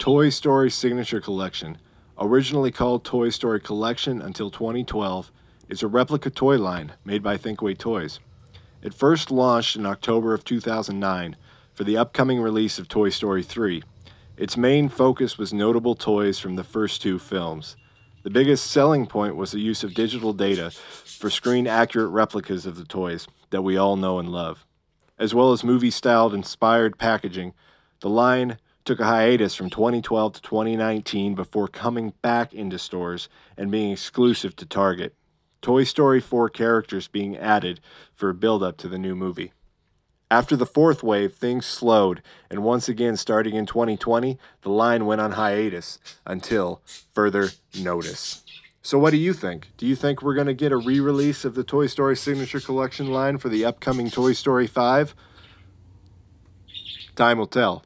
Toy Story Signature Collection, originally called Toy Story Collection until 2012, is a replica toy line made by Thinkway Toys. It first launched in October of 2009 for the upcoming release of Toy Story 3. Its main focus was notable toys from the first two films. The biggest selling point was the use of digital data for screen accurate replicas of the toys that we all know and love. As well as movie styled inspired packaging, the line took a hiatus from 2012 to 2019 before coming back into stores and being exclusive to Target. Toy Story 4 characters being added for a build up to the new movie. After the fourth wave, things slowed, and once again, starting in 2020, the line went on hiatus until further notice. So, what do you think? Do you think we're going to get a re release of the Toy Story Signature Collection line for the upcoming Toy Story 5? Time will tell.